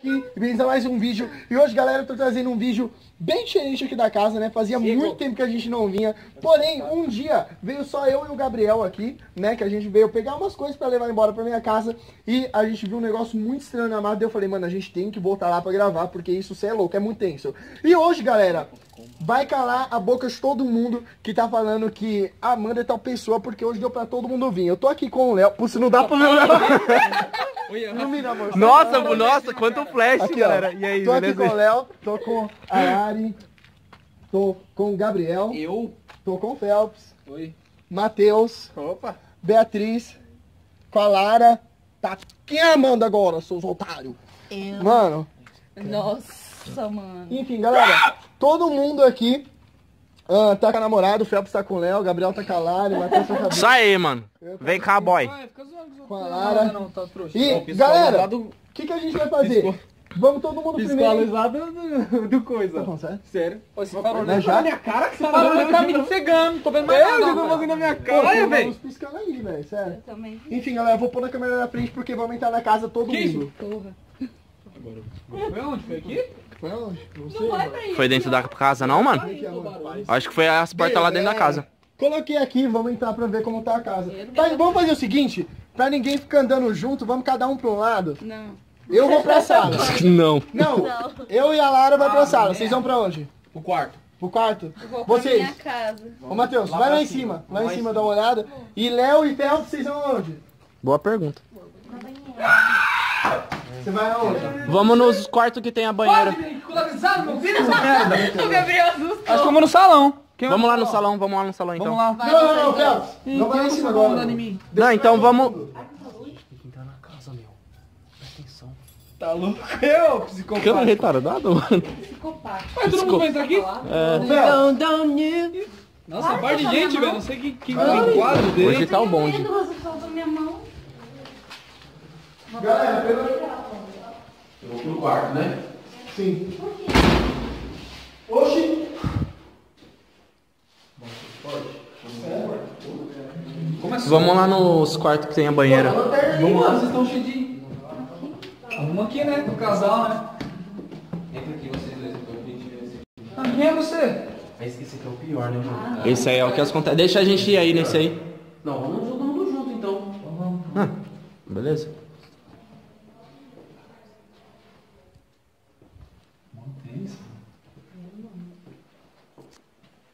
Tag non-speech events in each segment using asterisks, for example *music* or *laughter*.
aqui, bem-vindos a mais um vídeo. E hoje, galera, eu tô trazendo um vídeo bem diferente aqui da casa, né? Fazia muito tempo que a gente não vinha. Porém, um dia veio só eu e o Gabriel aqui, né? Que a gente veio pegar umas coisas pra levar embora pra minha casa. E a gente viu um negócio muito estranho na mata. E eu falei, mano, a gente tem que voltar lá pra gravar, porque isso cê é louco, é muito tenso. E hoje, galera, vai calar a boca de todo mundo que tá falando que a Amanda é tal pessoa, porque hoje deu pra todo mundo vir. Eu tô aqui com o Léo. Se não dá pra ver o Léo. Ilumina, amor. Nossa, nossa, quanto flash, Aqui, ó. galera. E aí, tô aqui beleza? com o Léo, tô com a Ari, tô com o Gabriel, Eu? tô com o Phelps, Oi. Matheus, Opa. Beatriz, com a Lara. Tá é Amanda agora, seus otários? Eu. Mano, Nossa, mano. enfim, galera, todo mundo aqui ah, tá com a namorada, o Phelps tá com o Léo, o Gabriel tá com a Lara, o Matheus tá com a Isso aí, mano. Eu tô Vem cá, boy. com a Lara. Não, tá trouxa. E, galera, o que, que a gente vai fazer? Vamos todo mundo primeiro. Fiscalizado do, do coisa. Tá certo? Sério? Pô, você parou Né, na já? minha cara que você parou na cara me cegando. Tô vendo mais nada. jogou você na minha Pô, cara. Olha, velho. luz piscando aí, velho, sério. Eu também. Enfim, galera, eu vou pôr a câmera na frente porque vamos entrar na casa todo Que mundo. Porra. Foi onde? Foi aqui? Não sei, Não mano. aí. Foi dentro da casa, não, mano? Aqui, amor. Acho que foi as portas lá dentro da casa. Coloquei aqui, vamos entrar pra ver como tá a casa. Tá, vamos fazer o seguinte, pra ninguém ficar andando junto, vamos cada um pra um lado. Não. Eu vou pra sala. *laughs* Não. Não, Não. eu e a Lara vai pra Ah, sala. é. Vocês vão pra onde? O quarto. Pro quarto? Eu vou pra Vocês. minha casa. Ô, Matheus, Lá vai lá em cima. cima. Lá Vamos em cima, dá uma olhada. E Léo e Fel, vocês vão aonde? Boa pergunta. Você vai aonde? Vamos nos quartos que tem a banheira. Meu filho, essa merda. O Gabriel assustou. Acho que vamos no salão. Quem Vamos lá no salão? vamos lá no salão então. Vamos lá. Vai, Não, não, não. Phelps. Não vai em cima agora. Não, então vamos. Tá louco? Eu, Que psicopata. retardado, mano. Psicopata. Mas todo mundo vai entrar aqui? Phelps, Nossa, par de Ai, gente, minha velho. Não sei que, que enquadro dele. Hoje tá o bonde. Galera, pelo... Eu vou pro quarto, né? Sim. Oxi. Começou. Vamos lá nos quartos que tem a banheira. Vamos lá, vocês estão cheios de... Arruma aqui, né? Do casal, né? Entra aqui vocês dois, então esse. Ah, quem é você? Mas esse aqui é o pior, né, mano? Esse aí é o que acontece. Deixa a gente ir aí nesse aí. Não, vamos todo mundo junto, então. Ah, beleza.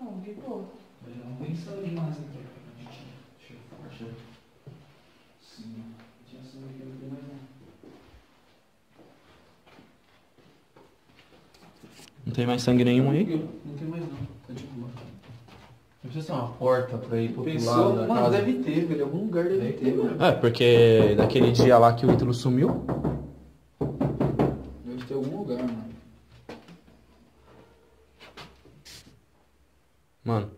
Não, de boa. Não tem sangue demais aqui. Cheiro forte, né? Sim. Tinha sangue aqui, não tem mais não. Não tem mais sangue nenhum aí? Não tem mais não, tá de boa. Não precisa ser uma porta pra ir pro outro Pensou? lado da Mano, casa. deve ter, velho. Algum lugar deve ter, mano. É, porque daquele dia lá que o Ítalo sumiu. Deve ter algum lugar, mano. Mano,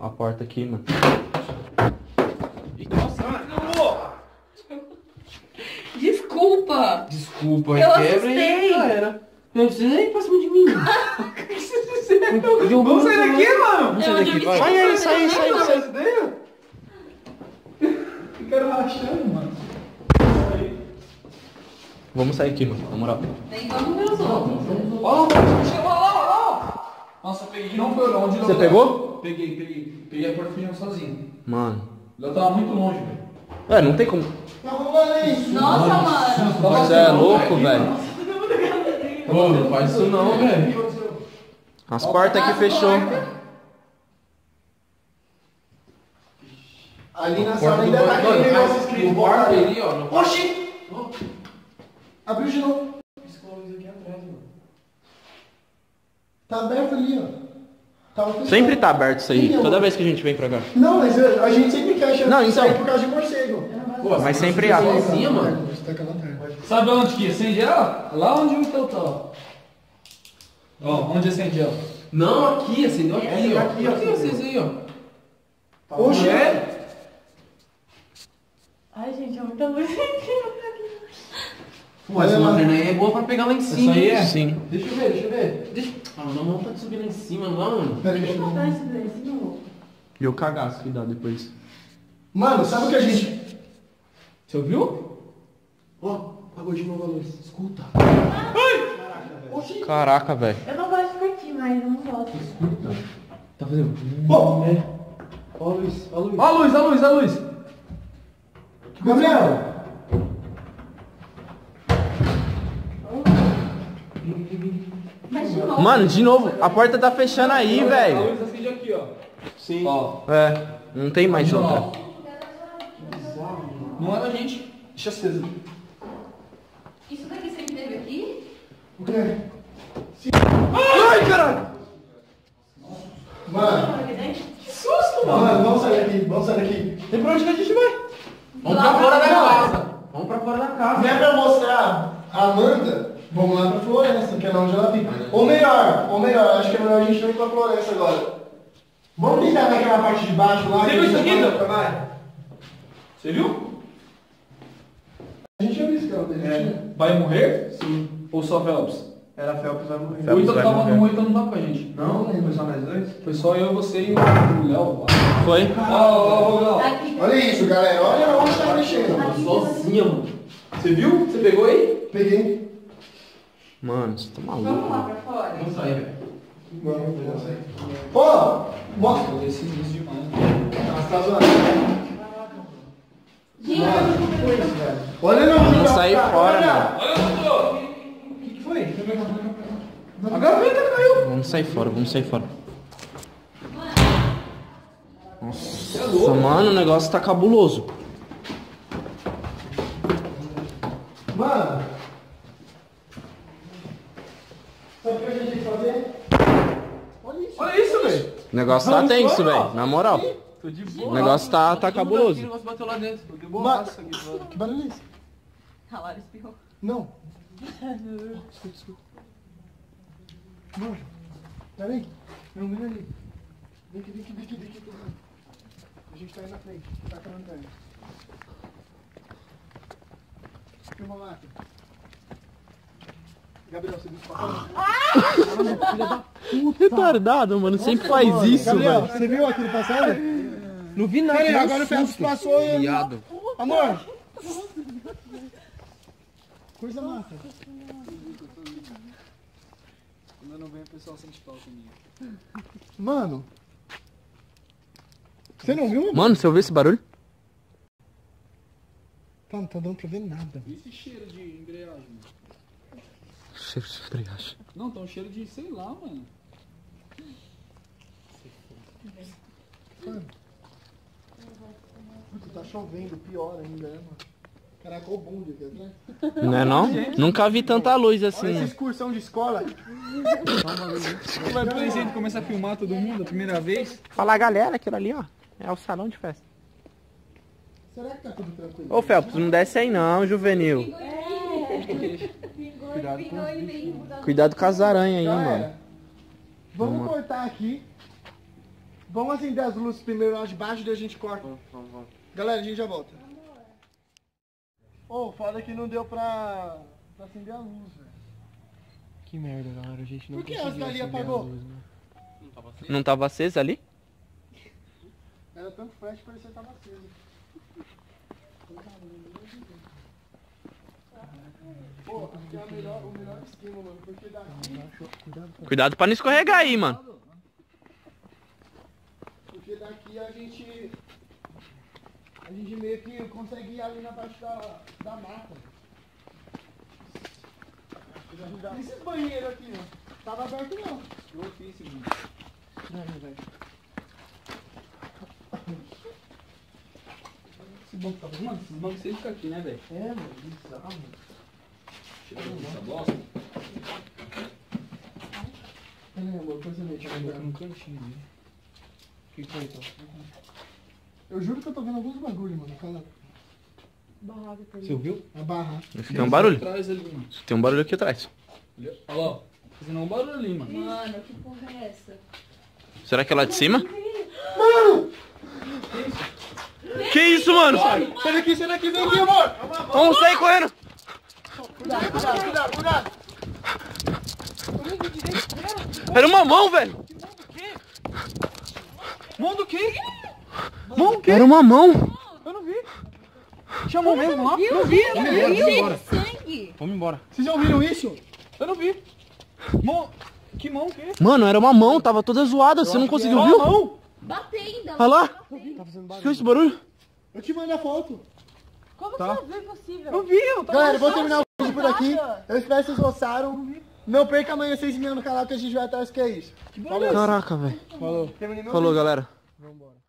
a porta aqui, mano. Desculpa. Desculpa, Eu quebra assustei. e já era. Não precisa nem ir pra cima de mim. *laughs* Vamos sair daqui, mano! É onde eu me Sai aí, sai aí, sai aí. Ficaram rachando, mano. Vamos sair aqui, mano, na moral. Nem vamos ver os outros. Ó, ó, chegou lá, ó! Nossa, eu peguei. Não foi onde Você pegou? Peguei, peguei. Peguei a porta fechando sozinho. Mano. Eu tava muito longe, velho. É, não tem como. Tá isso. Nossa, mano. Você é louco, velho. Ô, não faz isso não, velho. As portas aqui fechou. Ali na sala ainda tá aquele negócio escrito. no quarto ali, ó. No. Oxi! Abriu de novo. Piscou a luz aqui atrás, mano. Tá aberto ali, ó. Tava fechado. Sempre tá aberto isso aí. Sim, Toda vez que a gente vem pra cá. Não, mas a, a gente sempre quer achar Não, isso então. aí por causa de morcego. Pô, Mas sempre há. sozinha, mano. Você tá com a lanterna. Sabe onde que acende ela? Lá onde o teu tá, ó. Ó, onde acende ela? Não, aqui, acendeu aqui, Essa ó. daqui, ó. Aqui, vocês aí, ó. Oxi! É? Ai, gente, é muita luz. Pô, essa lanterna aí é boa pra pegar lá em cima. aí é? Sim. Deixa eu ver, deixa eu ver. Deixa... Ah, não, não pode subir lá em cima, não. Pera aí, deixa eu ver. E o cagaço que dá depois. Mano, sabe o que a gente. Você ouviu? Ó, Apagou de novo a luz. Escuta. Caraca, velho. Eu não gosto de curtir, mas eu não gosto. Tá fazendo. Pô, É. Ó a luz, ó a luz. Ó a luz, ó a luz, ó a luz. Gabriel. De. Mano, de novo, a porta tá fechando aí, A velho. luz acende aqui, ó. Sim. Ó. É, não tem mais outra. Não era a gente. Deixa acesa. Isso daqui sempre teve aqui? O quê? Ai, caralho! Mano, Aqui dentro? mano, vamos sair daqui, vamos sair daqui. E pra onde que a gente vai? Vamos pra fora da casa. Vamos pra fora da casa. Não é pra mostrar a Amanda, vamos lá pra floresta, que é lá onde ela fica. Ou melhor, ou melhor, acho que é melhor a gente não ir pra floresta agora. Vamos tentar naquela parte de baixo lá. Você que viu isso a gente aqui, vai. Você viu? A gente já viu isso. A gente É. Vai morrer? Sim. Ou só Phelps? Era Felps vai morrer. O Phelps Ítalo vai tava morrer. no Ítalo não tava com a gente. Não, foi só nós dois? Foi só eu, você e o Léo. Foi? Ó, ó, ó. Olha isso, galera. Olha onde tá mexendo. Sozinha, mano. Você viu? Você pegou aí? Peguei. Mano, você tá Vamos maluco. lá pra fora. Vamos sair, velho. Vamos, vamos sair. Ó, mostra. Esse isso demais. Nossa, tá zoando. Gente, Mano, que foi isso, velho? Olha não. Vamos sair fora, mano. Olha, O que, que foi? A gaveta caiu. Vamos sair fora, vamos sair fora. Nossa, mano, o negócio tá cabuloso. Mano. Sabe o que a gente tem que fazer? Olha isso. Olha isso, velho. O negócio tá tenso, velho. Na moral. Tô de O boa. negócio tá, tá O cabuloso. negócio bateu lá dentro. Tô de Ma- boa. Que barulho é esse? A Lara espirrou. Não. *laughs* Escuta, escuta. Mano, peraí. Não, vem ali. Vem aqui, vem aqui, vem aqui, vem aqui. A gente tá aí na frente. Tá caramba aí. Filma lá. Gabriel, você viu isso pra fora? Retardado, mano. Sempre faz isso, Gabriel, velho. você viu aquilo passando? Não vi nada. Peraí, agora o Felps passou e... Viado. Amor! Coisa massa. Quando eu não venho, o pessoal sente falta minha. Mano. Você não viu? Mano, você ouviu esse barulho? Tá, não tá dando pra ver nada. E esse cheiro de embreagem? mano? Cheiro de friagem. Não, tá um cheiro de, sei lá, mano. Puta, tá chovendo, pior ainda, né, mano? Caraca, olha o bonde aqui atrás. Não é não? Nunca vi tanta luz Olha essa assim. excursão de escola. Vai por exemplo começar a filmar todo mundo a primeira vez? Fala galera, aquilo ali, ó. É o salão de festa. Será que tá tudo tranquilo? Ô, Felps, não desce aí não, juvenil. Cuidado com as aranhas aí, Galera, mano. vamos cortar aqui. Vamos acender as luzes primeiro lá de baixo e daí a gente corta. Galera, a gente já volta. Ô, foda que não deu pra, pra acender a luz, velho. Que merda, galera. A gente Por que as dali apagou? Não tava acesa ali? Era tanto flash que parecia que tava aceso. Pô, aqui é a melhor, o melhor esquema, mano, porque daqui, Cuidado pra não escorregar aí, mano. porque daqui a gente, a gente meio que consegue ir ali na parte da, da mata. E esse banheiro aqui, ó? Tava aberto não. Eu mano. Não, velho. Esse banco tá Mano, esses bancos sempre ficam aqui, né, velho? É, mano, bizarro. Cheirando essa bosta. Peraí, amor, depois você mexe. Aqui no cantinho ali. O que foi, então? Eu juro que eu tô vendo alguns bagulho, mano. Cala. Barraca também. Você ouviu? A barra. Tem um barulho. Atrás ali, mano. Tem um barulho aqui atrás. Olha lá, ó. Fazendo um barulho ali, mano. Mano, que porra é essa? Será que é lá de cima? Que isso, mano? Sai daqui, sai daqui, vem aqui, amor! Vamos sair correndo. Cuidado, cuidado, cuidado, cuidado! Era uma mão, velho. Mão do quê? Era uma mão. Chamou mesmo lá? Não vi, não vi. De sangue. aqui. Vamos embora. Vocês já ouviram isso? Eu não vi. Mão. Que mão que é? Mano, era uma mão, tava toda zoada, você não conseguiu, viu? a mão. Bater ainda. Olha lá. Tá fazendo Escuta barulho. esse barulho? Eu te mando a foto. Como Tá. que não viu impossível? Eu vi, eu tava Galera, vou terminar o vídeo por aqui. Eu espero que vocês gostaram. Não perca amanhã 6 mil no canal que a gente vai atrás que é isso. Falou. Caraca, velho. Falou, vídeo. galera. Vambora.